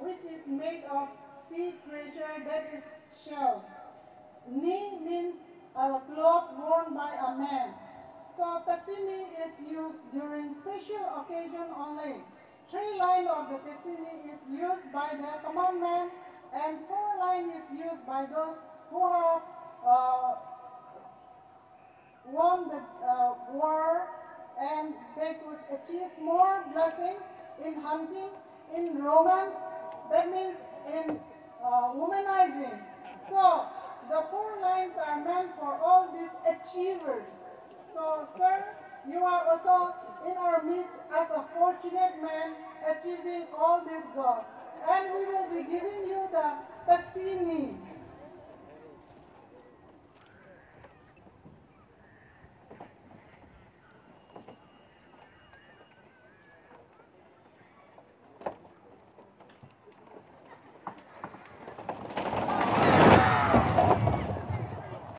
which is made of sea creature that is shells. Ni means a cloth worn by a man. So tassini is used during special occasion only. Three line of the tassini is used by the common man and four line is used by those who have uh, won the uh, war and they could achieve more blessings in hunting, in romance, that means in uh, womanizing. So the four lines are meant for all these achievers. So sir, you are also in our midst as a fortunate man achieving all this goal. And